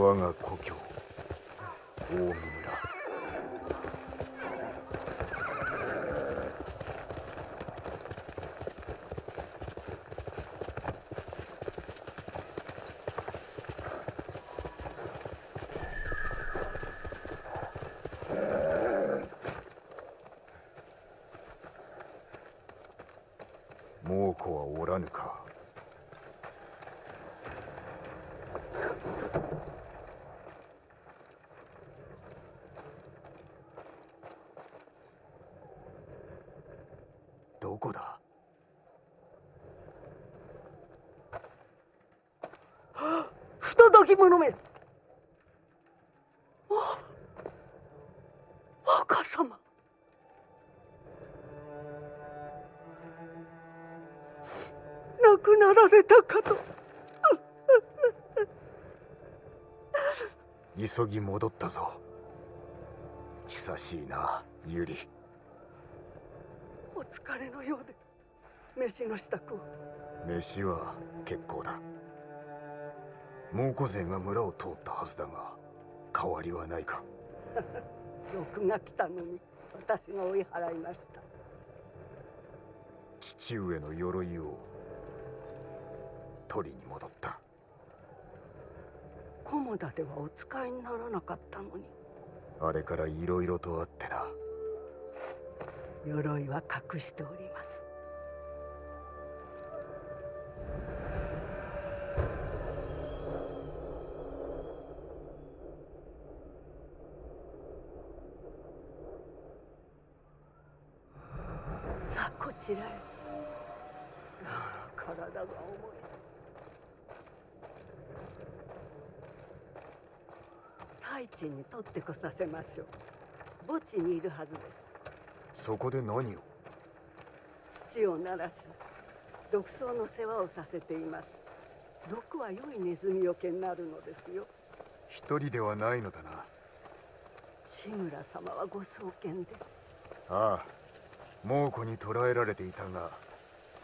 我が故郷大見村猛虎はおらぬかどこだ？不届き者めあ若様亡くなられたかと急ぎ戻ったぞ久しいなユリお疲れのようで。飯の支度を。飯は結構だ。猛虎勢が村を通ったはずだが変わりはないか。毒が来たのに私が追い払いました。父上の鎧を取りに戻った。菰田ではお使いにならなかったのに。あれからいろいろとあってな鎧は隠しております。さあこちらへ。ああ体が重い。太一に取ってこさせましょう。墓地にいるはずです。そこで何を？土を鳴らし毒草の世話をさせています。毒は良いネズミよけになるのですよ。一人ではないのだな。志村様はご創建で。ああ猛虎に捕らえられていたが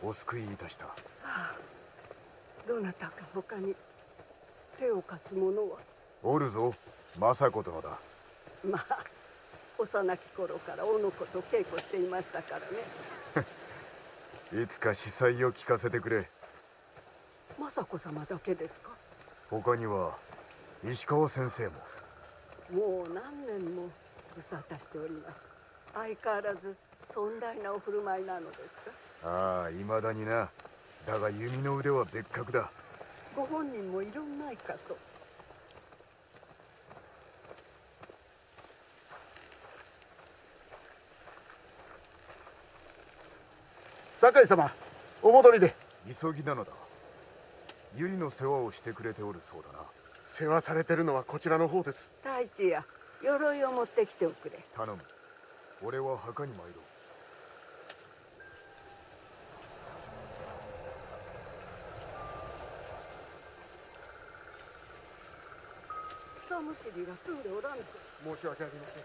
お救いいたした。ああどなたか他に手を貸す者は？おるぞ政子殿だ。まあ幼き頃から小野子と稽古していましたからね。いつか司祭を聞かせてくれ。政子様だけですか？他には石川先生も。もう何年もご沙汰しております。相変わらず尊大なお振る舞いなのですか？ああ未だにな。だが弓の腕は別格だ。ご本人もいろんないかと酒井様お戻りで。急ぎなのだ。百合の世話をしてくれておるそうだな。世話されてるのはこちらの方です。太一や鎧を持ってきておくれ。頼む。俺は墓に参ろう。草むしりが住んでおらぬと。申し訳ありません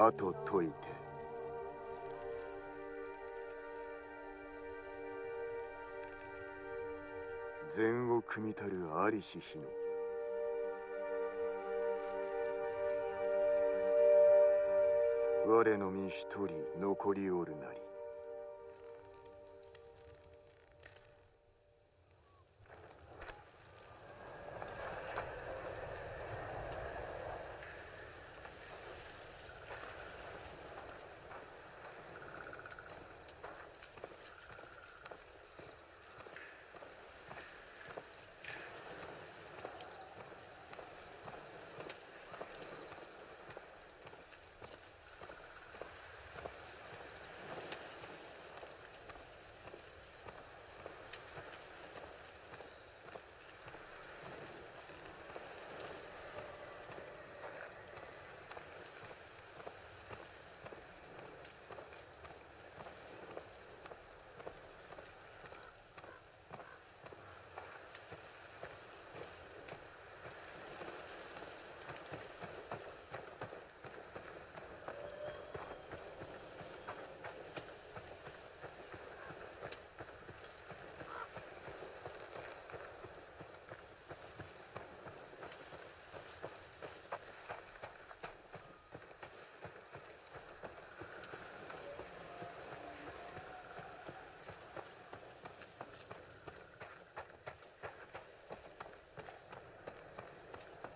あと解いて。善を組みたるありし日の。我の身一人残りおるなり。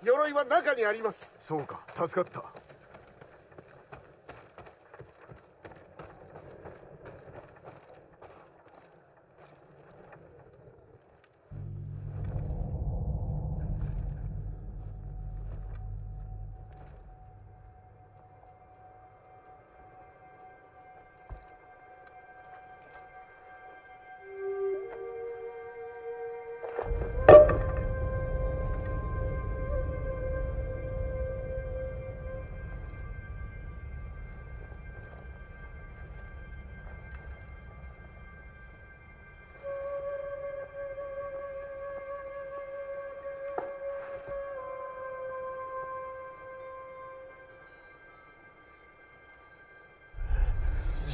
鎧は中にあります。そうか助かった。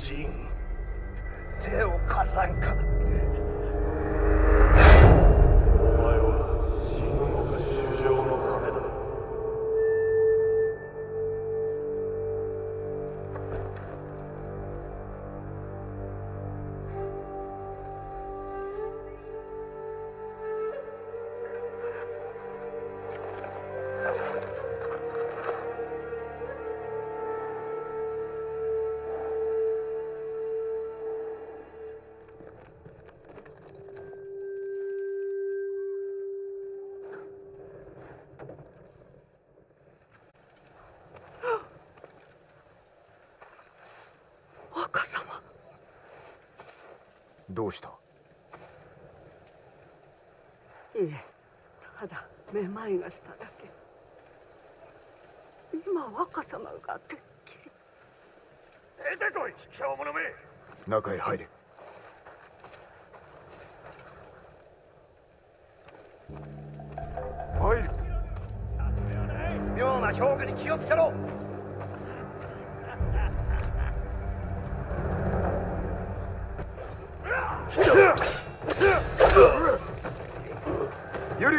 人手を貸さんか。どうした？いえただめまいがしただけ。今若様がてっきり。出てこい卑怯者め。中へ入れ。入る。妙な評価に気をつけろユリ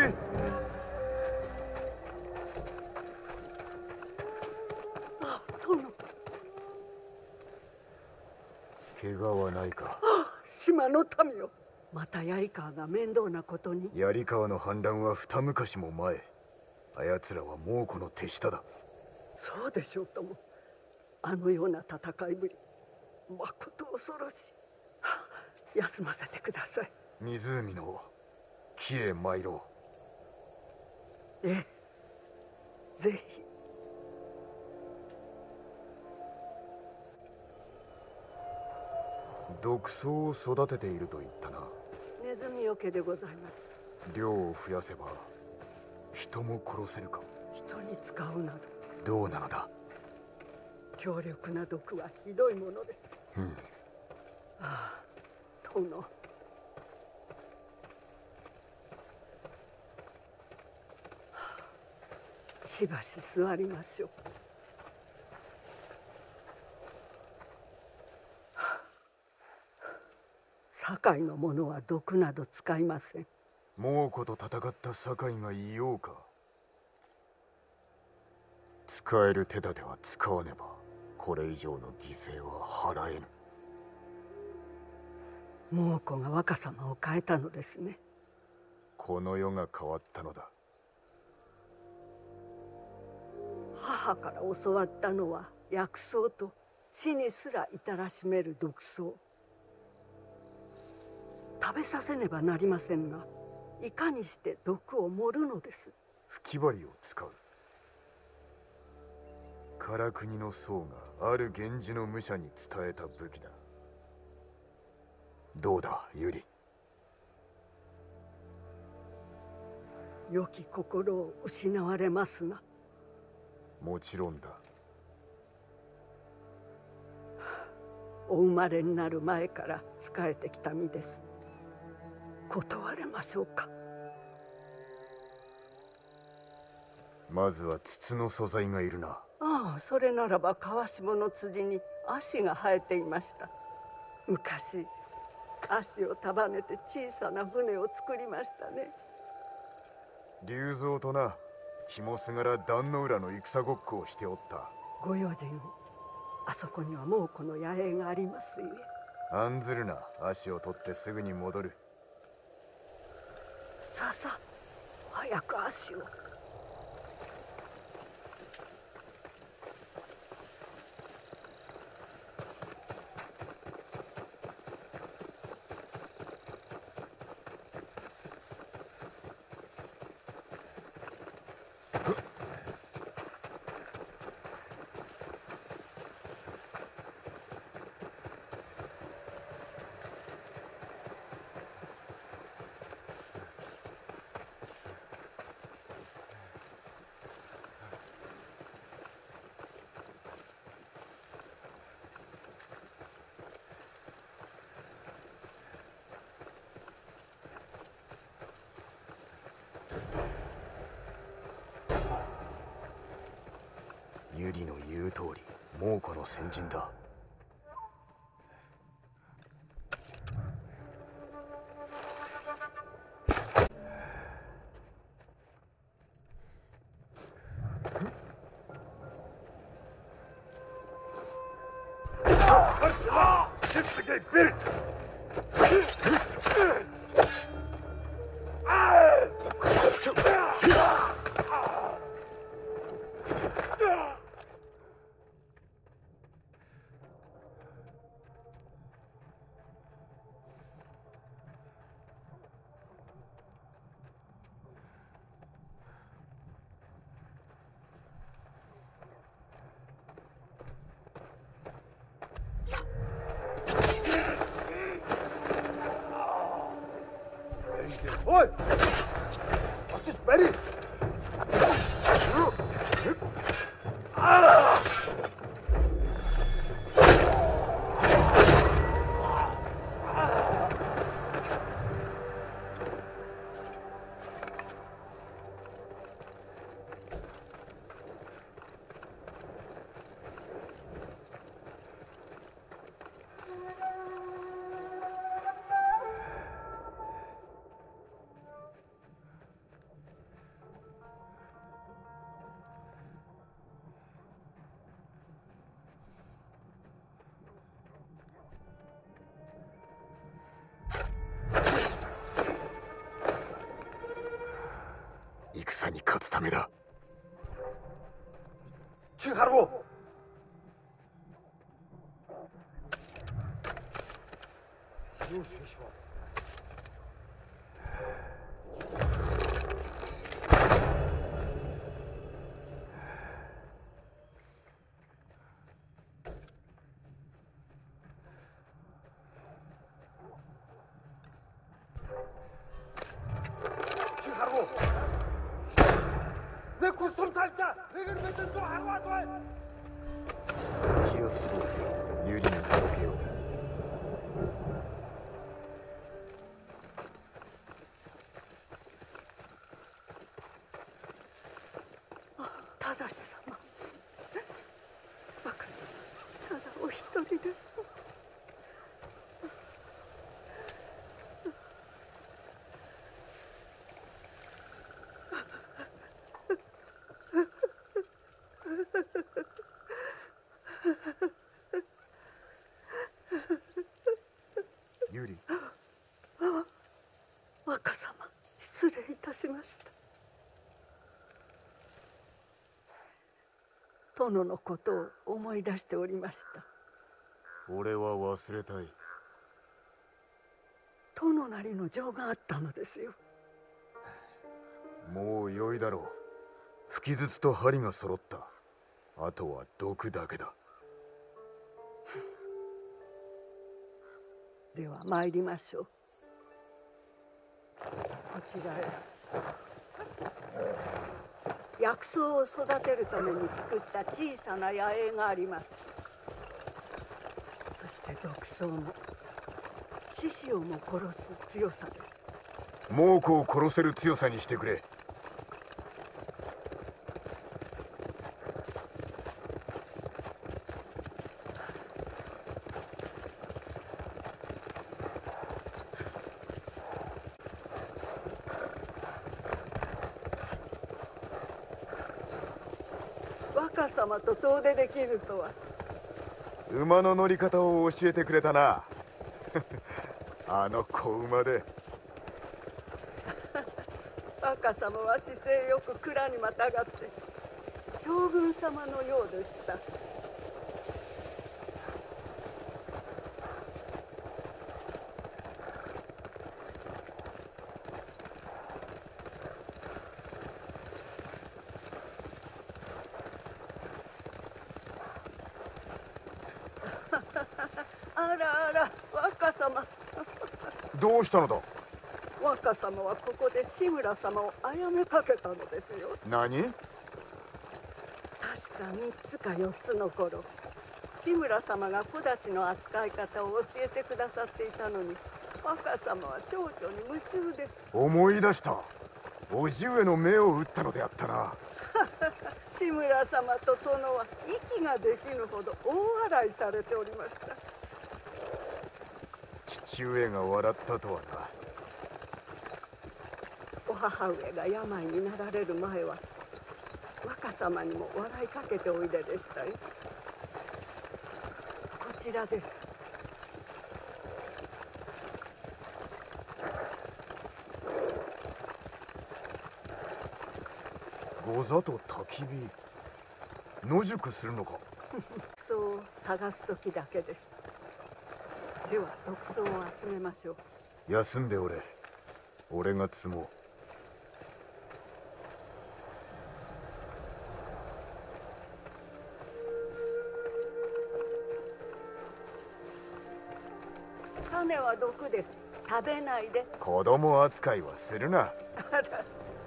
あ殿怪我はないか島の民よまた槍川が面倒なことに。槍川の反乱は二昔も前。あやつらは猛虎の手下だ。そうでしょうとも。あのような戦いぶり。まこと恐ろしい。はあ休ませてください。湖の木へ参ろええ。ぜひ。う毒草を育てていると言ったなネズミよけでございます。量を増やせば人も殺せるか人に使うなど。どうなのだ？強力な毒はひどいものです。うん。ああ殿。はあしばし座りましょうはあ堺の者は毒など使いません。猛虎と戦った酒井がいようか。使える手立ては使わねばこれ以上の犠牲は払えぬ。猛虎が若様を変えたのですね。この世が変わったのだ。母から教わったのは薬草と死にすら至らしめる毒草食べさせねばなりませんがいかにして毒を盛るのです？吹き針を使う。唐国の僧がある源氏の武者に伝えた武器だ。どうだユリ良き心を失われますな。もちろんだ。お生まれになる前から仕えてきた身です断れましょうか。まずは筒の素材がいるな。ああそれならば川下の辻に足が生えていました。昔足を束ねて小さな船を作りましたね。龍蔵とな紐すがら壇の浦の戦ごっこをしておった。ご用心を。あそこには猛虎の野営がありますゆえ。案ずるな足を取ってすぐに戻るさあさあ早く足をユリの言う通り猛虎の先陣だ。 부탁합니다. 즉하로 ました。殿のことを思い出しておりました。俺は忘れたい。殿なりの情があったのですよ。もう良いだろう。吹き筒と針が揃った。あとは毒だけだ。では参りましょう。こちらへ薬草を育てるために作った小さな野営があります。そして毒草も。獅子をも殺す強さ。です猛虎を殺せる強さにしてくれ若様と遠出できるとは馬の乗り方を教えてくれたな。あの子馬で。若様は姿勢よく蔵にまたがって将軍様のようでしたあらあら若様どうしたのだ？若様はここで志村様を殺めかけたのですよ。何？確か3つか4つの頃志村様が木立の扱い方を教えてくださっていたのに若様は蝶々に夢中で。思い出した。叔父上の目を打ったのであったな。志村様と殿は息ができぬほど大笑いされておりました父上が笑ったとはな。お母上が病になられる前は若様にも笑いかけておいででしたよ。こちらです。御座と焚き火野宿するのか？そう探す時だけですでは毒草を集めましょう。休んでおれ。俺が積もう。種は毒です。食べないで。子供扱いはするな。あら。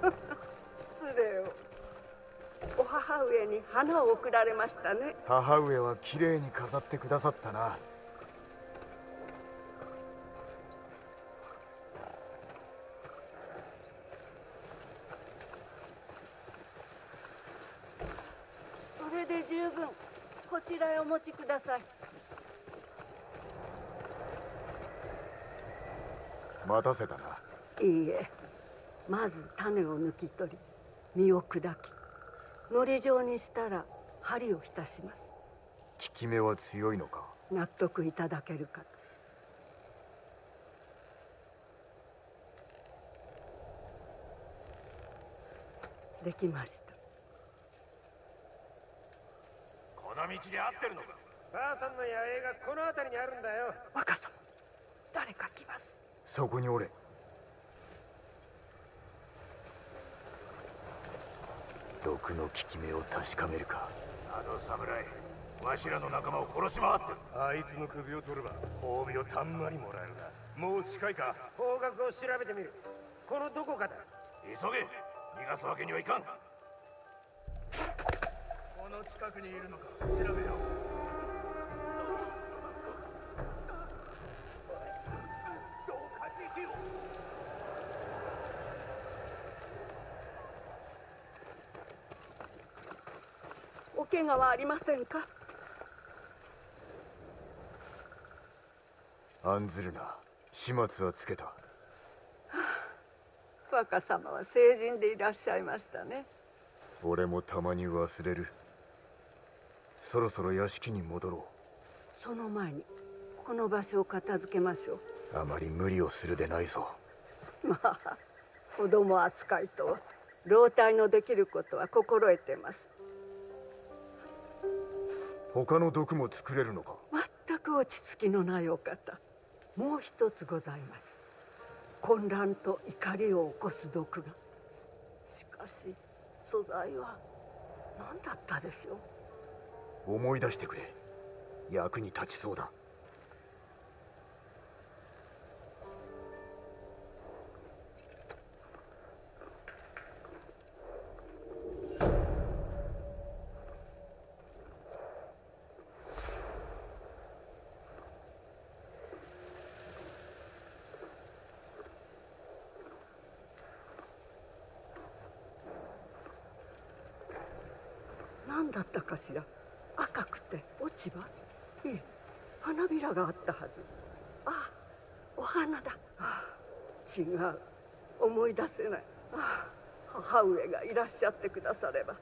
失礼を。お母上に花を贈られましたね。母上は綺麗に飾ってくださったなださい。待たせたな。いいえ。まず種を抜き取り実を砕きのり状にしたら針を浸します。効き目は強いのか？納得いただけるか。とできました。この道で合ってるのか？母さんの野営がこの辺りにあるんだよ。若様誰か来ます。そこにおれ。毒の効き目を確かめるか。あの侍わしらの仲間を殺し回ってる。あいつの首を取れば褒美をたんまりもらえるな。もう近いか。方角を調べてみる。このどこかだ。急げ。逃がすわけにはいかん。この近くにいるのか調べようお怪我はありませんか？案ずるな。始末はつけた。若様は成人でいらっしゃいましたね。俺もたまに忘れる。そろそろ屋敷に戻ろその前にこの場所を片付けましょうう。あまり無理をするでないぞ。まあ子供扱いと老体のできることは心得てます他の毒も作れるのか？全く落ち着きのないお方。もう一つございます。混乱と怒りを起こす毒が。しかし素材は何だったでしょう？思い出してくれ。役に立ちそうだだったかしら？赤くて落ち葉？いえ花びらがあったはず。あお花だ。あ違う。思い出せない。あ母上がいらっしゃってくだされば。